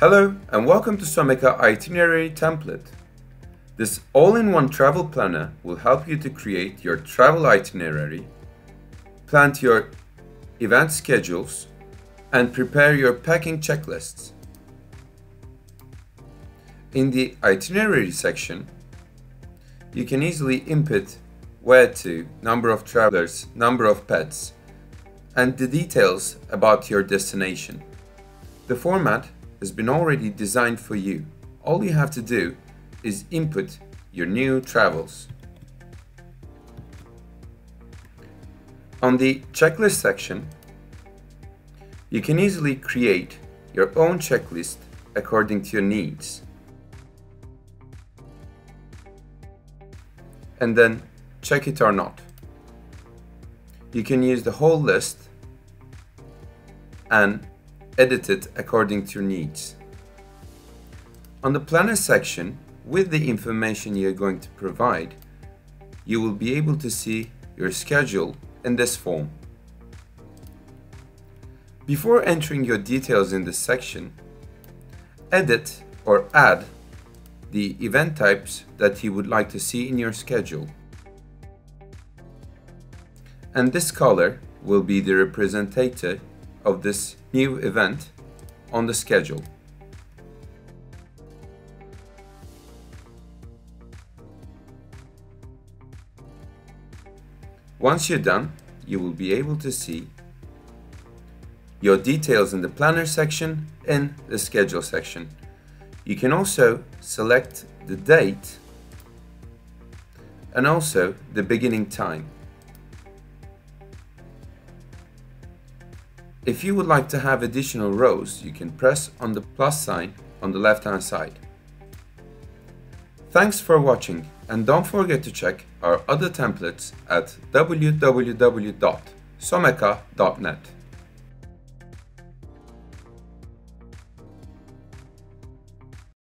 Hello and welcome to Someka Itinerary Template. This all-in-one travel planner will help you to create your travel itinerary, plan your event schedules, and prepare your packing checklists. In the itinerary section, you can easily input where to, number of travelers, number of pets, and the details about your destination. The format has been already designed for you. All you have to do is input your new travels. On the checklist section, you can easily create your own checklist according to your needs. And then check it or not. You can use the whole list and edit it according to your needs. On the planner section, with the information you're going to provide, you will be able to see your schedule in this form. Before entering your details in this section, edit or add the event types that you would like to see in your schedule. And this color will be the representative of this new event on the schedule. Once you're done, you will be able to see your details in the planner section and the schedule section. You can also select the date and also the beginning time. If you would like to have additional rows, you can press on the plus sign on the left hand side. Thanks for watching and don't forget to check our other templates at www.someka.net.